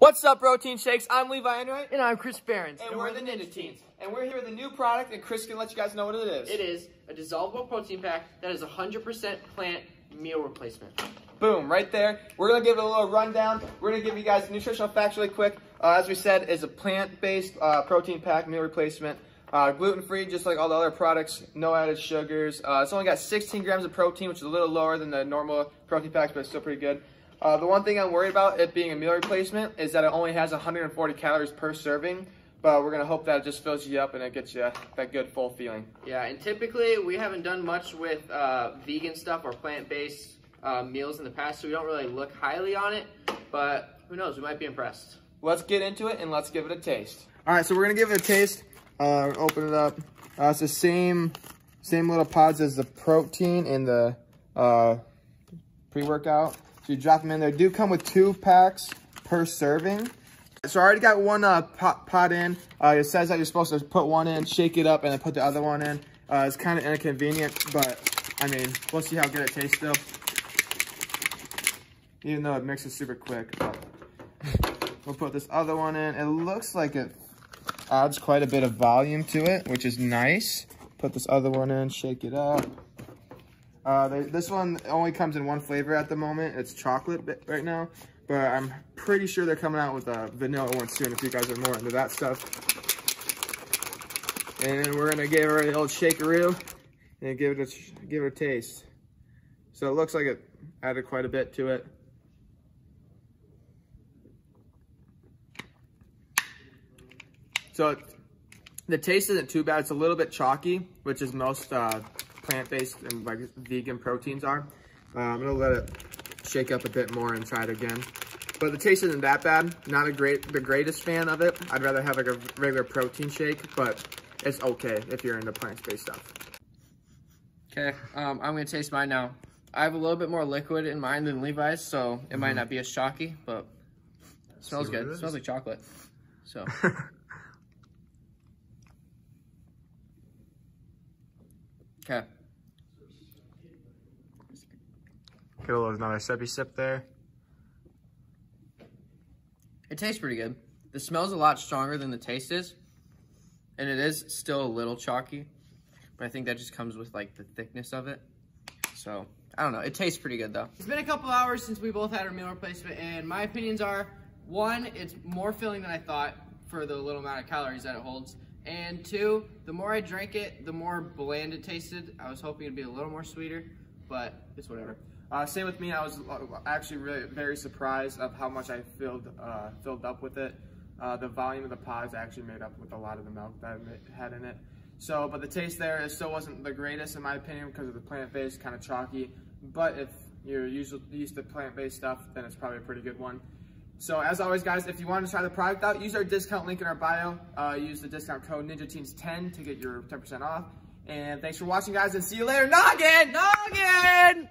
What's up, Protein Shakes? I'm Levi Enright. And I'm Chris Behrens. And, we're the Ninja Teens. And we're here with a new product, and Chris can let you guys know what it is. It is a dissolvable protein pack that is 100% plant meal replacement. Boom, right there. We're going to give it a little rundown. We're going to give you guys nutritional facts really quick. Uh, as we said, is a plant-based uh, protein pack meal replacement. Uh, gluten-free, just like all the other products. No added sugars. Uh, it's only got 16 grams of protein, which is a little lower than the normal protein packs, but it's still pretty good. Uh, the one thing I'm worried about it being a meal replacement is that it only has 140 calories per serving, but we're gonna hope that it just fills you up and it gets you that good full feeling. Yeah, and typically we haven't done much with uh, vegan stuff or plant-based uh, meals in the past, so we don't really look highly on it, but who knows, we might be impressed. Let's get into it and let's give it a taste. All right, so we're gonna give it a taste. Uh, open it up. Uh, it's the same, same little pods as the protein and the uh, pre-workout. So you drop them in there. Do come with two packs per serving. So I already got one uh, pot, pot in. Uh, it says that you're supposed to put one in, shake it up, and then put the other one in. Uh, it's kind of inconvenient, but I mean, we'll see how good it tastes still. Even though it mixes super quick. We'll put this other one in. It looks like it adds quite a bit of volume to it, which is nice. Put this other one in, shake it up. Uh, this one only comes in one flavor at the moment. It's chocolate right now, but I'm pretty sure they're coming out with a vanilla one soon if you guys are more into that stuff. And we're gonna give her a little shakeroo and give it a give it a taste. So it looks like it added quite a bit to it. So the taste isn't too bad. It's a little bit chalky, which is most uh, plant-based and like vegan proteins are. Uh, I'm gonna let it shake up a bit more and try it again. But the taste isn't that bad. Not a great, the greatest fan of it. I'd rather have like a regular protein shake, but it's okay if you're into plant-based stuff. Okay, um, I'm gonna taste mine now. I have a little bit more liquid in mine than Levi's, so it mm -hmm. might mm-hmm. not be as chalky, but smells good. Smells like chocolate. So. okay. Get a little another sippy sip there. It tastes pretty good. The smell's a lot stronger than the taste is. And it is still a little chalky. But I think that just comes with like the thickness of it. So, I don't know. It tastes pretty good though. It's been a couple hours since we both had our meal replacement. And my opinions are, one, it's more filling than I thought for the little amount of calories that it holds. And two, the more I drank it, the more bland it tasted. I was hoping it'd be a little more sweeter, but it's whatever. Uh, same with me. I was uh, actually really very surprised of how much I filled uh, filled up with it. Uh, the volume of the pods actually made up with a lot of the milk that it had in it. So, but the taste there it still wasn't the greatest in my opinion because of the plant-based, kind of chalky. But if you're used to plant-based stuff, then it's probably a pretty good one. So as always, guys, if you want to try the product out, use our discount link in our bio. Uh, use the discount code NinjaTeens10 to get your 10% off. And thanks for watching, guys, and see you later. Noggin! Noggin!